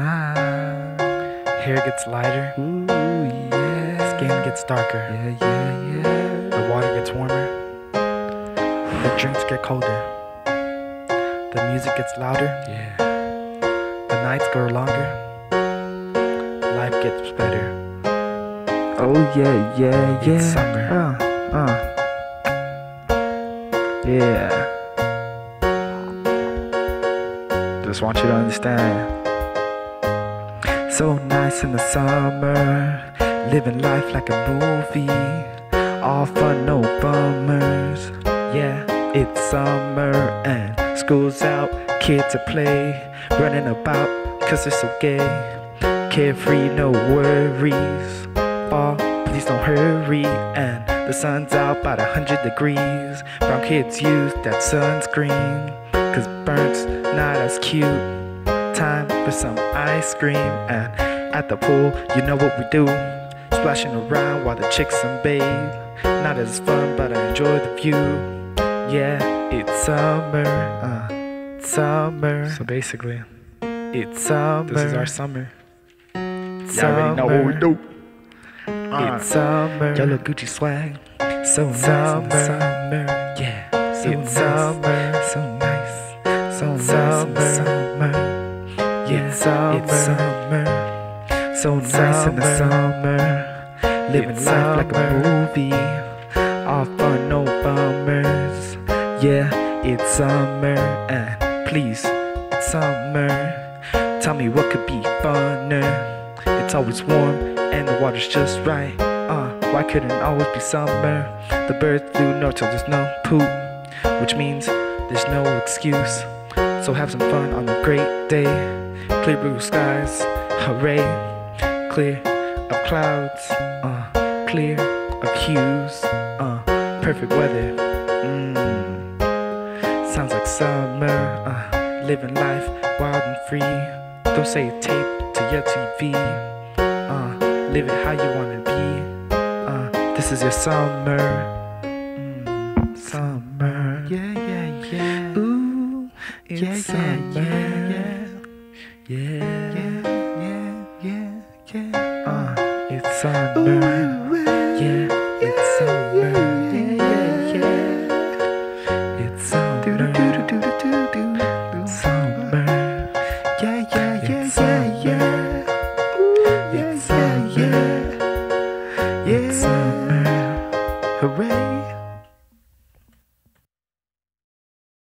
Ah, Hair gets lighter, ooh, yeah. skin gets darker, Yeah, yeah, yeah. the water gets warmer, the drinks get colder, the music gets louder, Yeah. the nights grow longer, life gets better. Oh, yeah, yeah, yeah. It's summer. Uh, uh. Yeah. Just want you to understand. So nice in the summer, living life like a movie. All fun, no bummers. Yeah, it's summer and school's out, kids are play, running about cause they're so gay. Carefree, no worries. Fall, please don't hurry. And the sun's out about a hundred degrees. Brown kids use that sunscreen, cause burnt's not as cute time for some ice cream. And at the pool you know what we do. Splashing around while the chicks sunbathe not as fun but i enjoy the view. Yeah it's summer uh summer. So basically, it's summer. this is our summer. Y'all already know what we do. Uh, it's summer. Yellow Gucci swag, so nice in summer. the summer yeah. So it's nice. summer. So nice. So nice in the summer yeah it's summer. so nice in the summer. living It's life like a movie. All fun no bummers. Yeah it's summer. And please it's summer. Tell me what could be funner. It's always warm and the water's just right. Uh why couldn't it always be summer? The birds flew north so there's no poop which means there's no excuse. So have some fun on a great day. Clear blue skies, hooray. Clear of clouds, uh, clear of hues, uh, perfect weather. Mm. Sounds like summer, uh, living life wild and free. Don't say tape to your TV, uh, live it how you wanna be. Uh, this is your summer. Mm, summer. It's Yeah, yeah, summer. yeah, yeah. Yeah, yeah, yeah, yeah. Uh, it's summer. Yeah, it's summer. Yeah, yeah, yeah. It's summer. Summer. Yeah, yeah, yeah, yeah, yeah. It's summer. It's summer. Hooray.